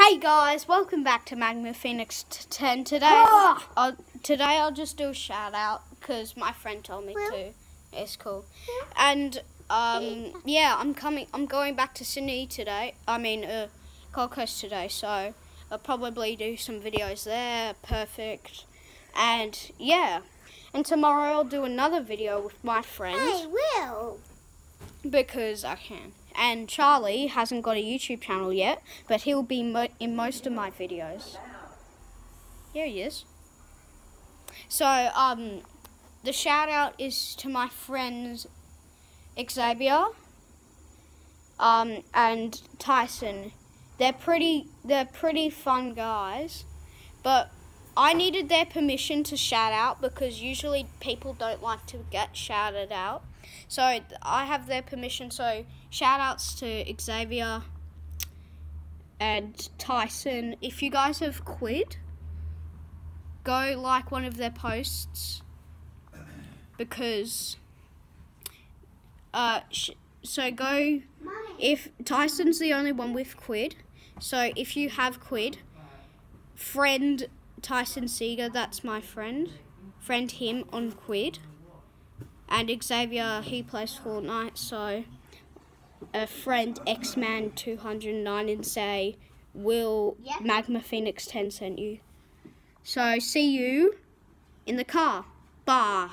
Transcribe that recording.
Hey guys, welcome back to Magma Phoenix 10. Today, Ah! I'll, today I'll just do a shout out because my friend told me Well- to. It's cool. And um, yeah, I'm coming. I'm going back to Sydney today. I mean, uh, Gold Coast today. So I'll probably do some videos there. Perfect. And yeah, and tomorrow I'll do another video with my friends I Will. because I can. And Charlie hasn't got a YouTube channel yet, but he'll be mo- in most of my videos. Here he is. So, um, the shout out is to my friends Xavier, um, and Tyson. They're pretty. They're pretty fun guys, but I needed their permission to shout out because usually people don't like to get shouted out. So I have their permission. So shout outs to Xavier and Tyson. If you guys have quid, go like one of their posts because uh so go if Tyson's the only one with quid. So if you have quid, friend Tyson Seeger, that's my friend. Friend him on quid. And Xavier, he plays Fortnite, so a friend X Man 209 and say, Will Yeah. Magma Phoenix 10 sent you? So see you in the car. Bye.